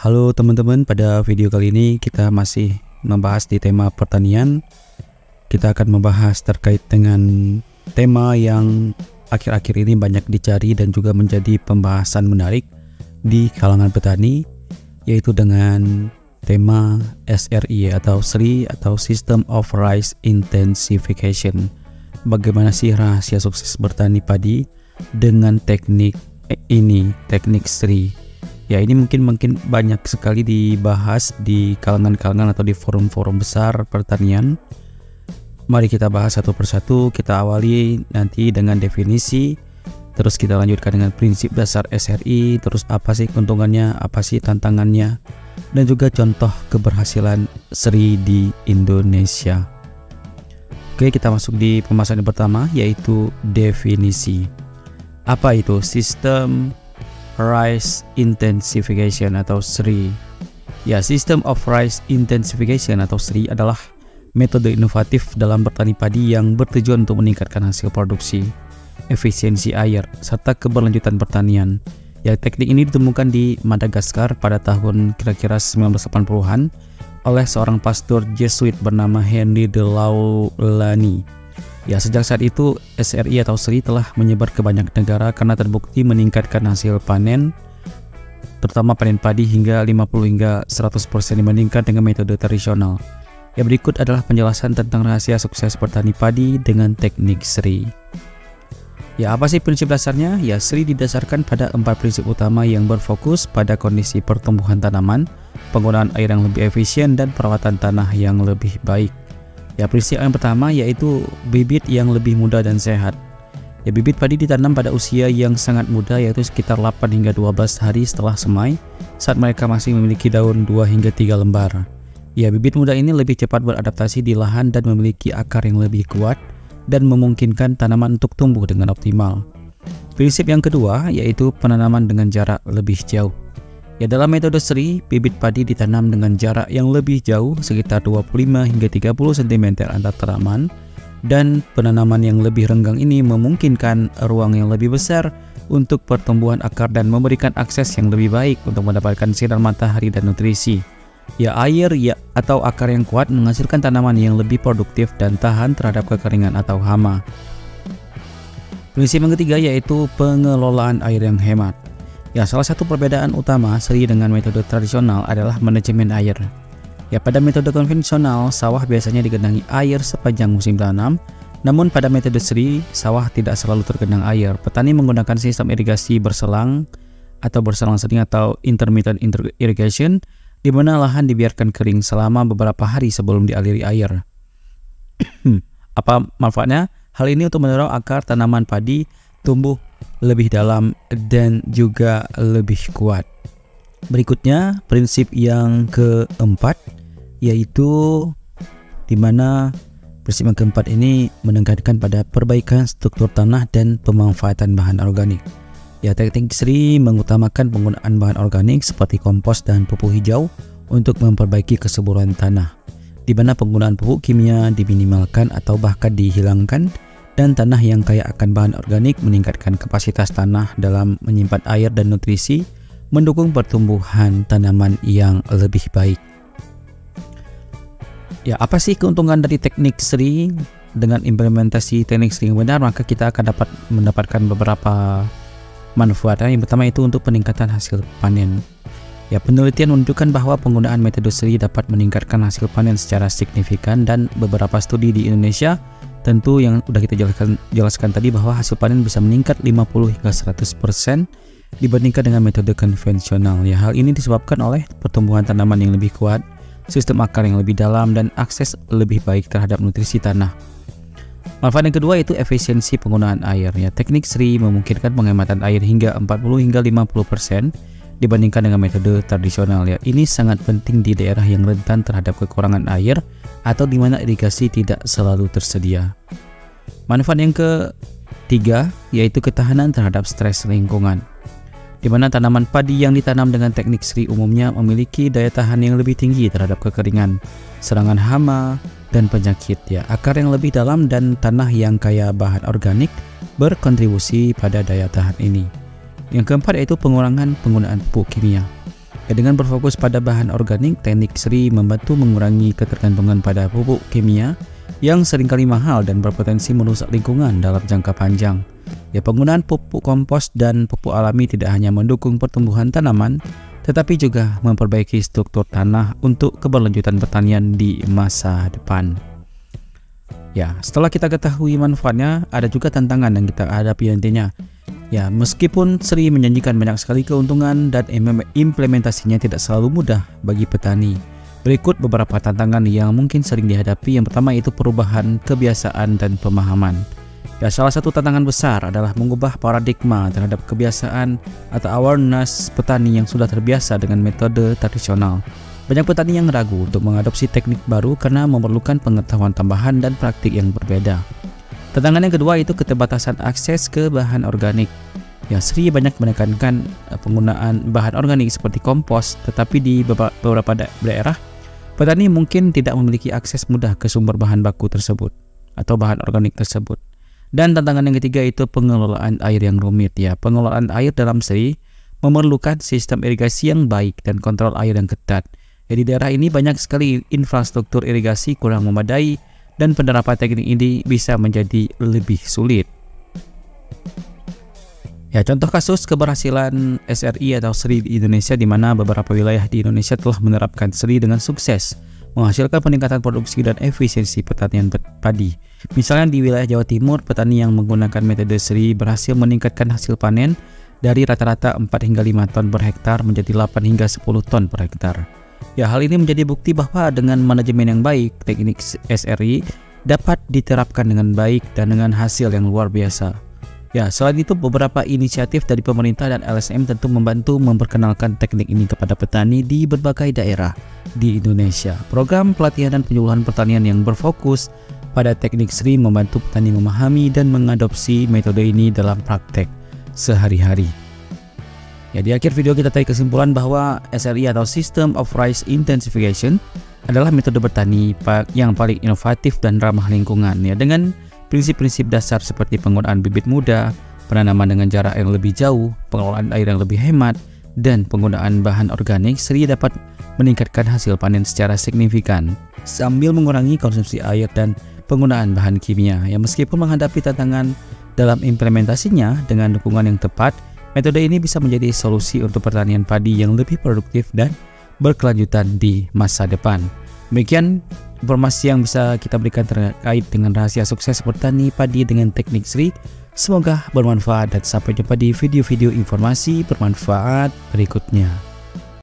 Halo teman-teman, pada video kali ini kita masih membahas di tema pertanian. Kita akan membahas terkait dengan tema yang akhir-akhir ini banyak dicari dan juga menjadi pembahasan menarik di kalangan petani, yaitu dengan tema SRI atau SRI atau System of Rice Intensification. Bagaimana sih rahasia sukses bertani padi dengan teknik ini, teknik SRI? Ya ini mungkin mungkin banyak sekali dibahas di kalangan-kalangan atau di forum-forum besar pertanian. Mari kita bahas satu persatu. Kita awali nanti dengan definisi, terus kita lanjutkan dengan prinsip dasar SRI, terus apa sih keuntungannya, apa sih tantangannya, dan juga contoh keberhasilan Sri di Indonesia. Oke, kita masuk di pembahasan pertama yaitu definisi. Apa itu sistem Rice Intensification atau SRI. Ya, System of Rice Intensification atau SRI adalah metode inovatif dalam bertani padi yang bertujuan untuk meningkatkan hasil produksi, efisiensi air, serta keberlanjutan pertanian. Ya, teknik ini ditemukan di Madagaskar pada tahun kira-kira 1980-an oleh seorang pastor Jesuit bernama Henry de Laulani Ya, sejak saat itu SRI atau SRI telah menyebar ke banyak negara karena terbukti meningkatkan hasil panen terutama panen padi hingga 50 hingga 100% dibandingkan dengan metode tradisional. Yang berikut adalah penjelasan tentang rahasia sukses petani padi dengan teknik SRI. Ya, apa sih prinsip dasarnya? Ya, SRI didasarkan pada empat prinsip utama yang berfokus pada kondisi pertumbuhan tanaman, penggunaan air yang lebih efisien, dan perawatan tanah yang lebih baik. Ya, prinsip yang pertama yaitu bibit yang lebih muda dan sehat. Ya, bibit padi ditanam pada usia yang sangat muda yaitu sekitar 8 hingga 12 hari setelah semai saat mereka masih memiliki daun 2 hingga 3 lembar. Ya, bibit muda ini lebih cepat beradaptasi di lahan dan memiliki akar yang lebih kuat dan memungkinkan tanaman untuk tumbuh dengan optimal. Prinsip yang kedua yaitu penanaman dengan jarak lebih jauh. Ya dalam metode seri, bibit padi ditanam dengan jarak yang lebih jauh sekitar 25 hingga 30 cm antar tanaman dan penanaman yang lebih renggang ini memungkinkan ruang yang lebih besar untuk pertumbuhan akar dan memberikan akses yang lebih baik untuk mendapatkan sinar matahari dan nutrisi. Ya air ya atau akar yang kuat menghasilkan tanaman yang lebih produktif dan tahan terhadap kekeringan atau hama. Prinsip yang ketiga yaitu pengelolaan air yang hemat. Ya, salah satu perbedaan utama seri dengan metode tradisional adalah manajemen air. Ya, pada metode konvensional, sawah biasanya digenangi air sepanjang musim tanam, namun pada metode seri, sawah tidak selalu tergenang air. Petani menggunakan sistem irigasi berselang atau berselang-seling atau intermittent irrigation, di mana lahan dibiarkan kering selama beberapa hari sebelum dialiri air. Apa manfaatnya? Hal ini untuk mendorong akar tanaman padi tumbuh lebih dalam dan juga lebih kuat. Berikutnya, prinsip yang keempat yaitu di mana prinsip yang keempat ini menekankan pada perbaikan struktur tanah dan pemanfaatan bahan organik. Ya, teknik Sri mengutamakan penggunaan bahan organik seperti kompos dan pupuk hijau untuk memperbaiki kesuburan tanah, di mana penggunaan pupuk kimia diminimalkan atau bahkan dihilangkan dan tanah yang kaya akan bahan organik meningkatkan kapasitas tanah dalam menyimpan air dan nutrisi, mendukung pertumbuhan tanaman yang lebih baik. Ya, apa sih keuntungan dari teknik seri? Dengan implementasi teknik seri yang benar, maka kita akan dapat mendapatkan beberapa manfaat. Yang pertama itu untuk peningkatan hasil panen. Ya, penelitian menunjukkan bahwa penggunaan metode seri dapat meningkatkan hasil panen secara signifikan dan beberapa studi di Indonesia Tentu yang sudah kita jelaskan, jelaskan tadi bahwa hasil panen bisa meningkat 50 hingga 100% dibandingkan dengan metode konvensional. Ya, hal ini disebabkan oleh pertumbuhan tanaman yang lebih kuat, sistem akar yang lebih dalam dan akses lebih baik terhadap nutrisi tanah. Manfaat yang kedua yaitu efisiensi penggunaan air. Ya, teknik Sri memungkinkan penghematan air hingga 40 hingga 50% dibandingkan dengan metode tradisional ya. Ini sangat penting di daerah yang rentan terhadap kekurangan air atau di mana irigasi tidak selalu tersedia. Manfaat yang ketiga yaitu ketahanan terhadap stres lingkungan. Di mana tanaman padi yang ditanam dengan teknik Sri umumnya memiliki daya tahan yang lebih tinggi terhadap kekeringan, serangan hama, dan penyakit ya. Akar yang lebih dalam dan tanah yang kaya bahan organik berkontribusi pada daya tahan ini. Yang keempat yaitu pengurangan penggunaan pupuk kimia. Ya, dengan berfokus pada bahan organik, teknik Sri membantu mengurangi ketergantungan pada pupuk kimia yang sering kali mahal dan berpotensi merusak lingkungan dalam jangka panjang. Ya, penggunaan pupuk kompos dan pupuk alami tidak hanya mendukung pertumbuhan tanaman, tetapi juga memperbaiki struktur tanah untuk keberlanjutan pertanian di masa depan. Ya, setelah kita ketahui manfaatnya, ada juga tantangan yang kita hadapi nantinya. Ya, meskipun Sri menjanjikan banyak sekali keuntungan dan implementasinya tidak selalu mudah bagi petani. Berikut beberapa tantangan yang mungkin sering dihadapi. Yang pertama itu perubahan kebiasaan dan pemahaman. Ya, salah satu tantangan besar adalah mengubah paradigma terhadap kebiasaan atau awareness petani yang sudah terbiasa dengan metode tradisional. Banyak petani yang ragu untuk mengadopsi teknik baru karena memerlukan pengetahuan tambahan dan praktik yang berbeda. Tantangan yang kedua itu keterbatasan akses ke bahan organik. Ya, Sri banyak menekankan eh, penggunaan bahan organik seperti kompos, tetapi di beberapa daerah petani mungkin tidak memiliki akses mudah ke sumber bahan baku tersebut atau bahan organik tersebut. Dan tantangan yang ketiga itu pengelolaan air yang rumit ya. Pengelolaan air dalam Sri memerlukan sistem irigasi yang baik dan kontrol air yang ketat. Jadi daerah ini banyak sekali infrastruktur irigasi kurang memadai dan penerapan teknik ini bisa menjadi lebih sulit. Ya, contoh kasus keberhasilan SRI atau SRI di Indonesia di mana beberapa wilayah di Indonesia telah menerapkan SRI dengan sukses, menghasilkan peningkatan produksi dan efisiensi pertanian padi. Misalnya di wilayah Jawa Timur, petani yang menggunakan metode SRI berhasil meningkatkan hasil panen dari rata-rata 4 hingga 5 ton per hektar menjadi 8 hingga 10 ton per hektar. Ya, hal ini menjadi bukti bahwa dengan manajemen yang baik, teknik SRI dapat diterapkan dengan baik dan dengan hasil yang luar biasa. Ya, selain itu beberapa inisiatif dari pemerintah dan LSM tentu membantu memperkenalkan teknik ini kepada petani di berbagai daerah di Indonesia. Program pelatihan dan penyuluhan pertanian yang berfokus pada teknik SRI membantu petani memahami dan mengadopsi metode ini dalam praktek sehari-hari. Ya, di akhir video kita tarik kesimpulan bahwa SRI atau System of Rice Intensification adalah metode bertani yang paling inovatif dan ramah lingkungan ya dengan prinsip-prinsip dasar seperti penggunaan bibit muda, penanaman dengan jarak yang lebih jauh, pengelolaan air yang lebih hemat, dan penggunaan bahan organik Sri dapat meningkatkan hasil panen secara signifikan sambil mengurangi konsumsi air dan penggunaan bahan kimia. Ya meskipun menghadapi tantangan dalam implementasinya dengan dukungan yang tepat, Metode ini bisa menjadi solusi untuk pertanian padi yang lebih produktif dan berkelanjutan di masa depan. Demikian informasi yang bisa kita berikan terkait dengan rahasia sukses bertani padi dengan teknik Sri. Semoga bermanfaat dan sampai jumpa di video-video informasi bermanfaat berikutnya.